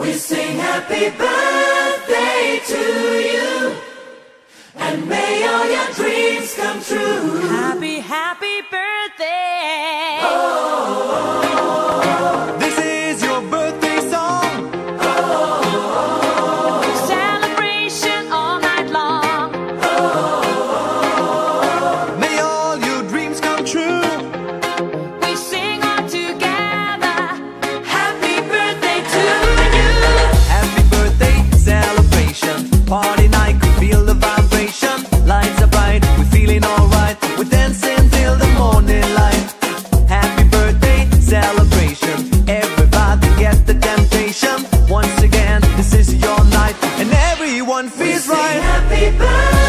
We sing happy birthday to you. And may all your dreams come true. Happy, happy. the temptation. Once again, this is your night And everyone feels right. Happy birthday.